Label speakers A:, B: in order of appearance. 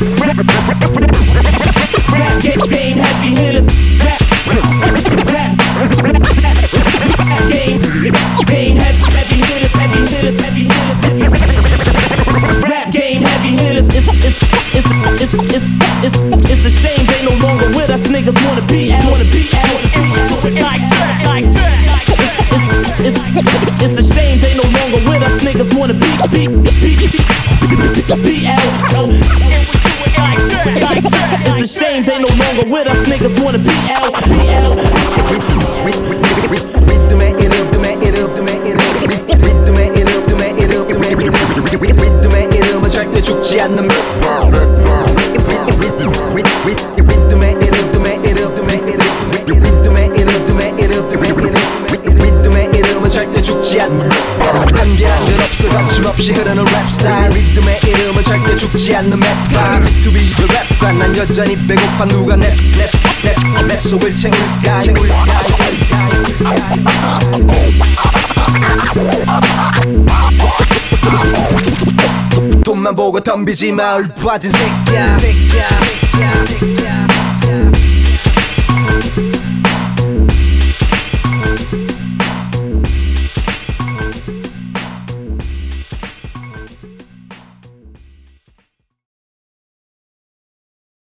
A: Game, game heavy hitters. Game heavy, hitters, heavy hitters, heavy hitters, Rap game heavy hitters. It's it's it's it's it's it's it's a shame they no longer with us. Niggas wanna be wanna be out.
B: Like that, like that, like that.
A: It's, it's, it's a shame they no longer with us. Niggas wanna be be be be, be out longer with us. Niggas wanna be out, be out.
C: 리듬의 이름 듬의 이름 듬의 이름 리듬의 이름 듬의 이름 리듬의 이름은 절대 죽지 않는 리듬의 이름 듬의 이름 듬의 이름 리듬의 이름 듬의 거침없이 흐르는 랩 스타일. 리듬의 이름은 절대 죽지 않는 맵가 B2B 랩과 난 여전히 배고파. 누가 내 내 내 내 속을 채울까? 채울까? 돈만 보고 덤비지 마. 새끼야 새끼야. 새끼야. 새끼야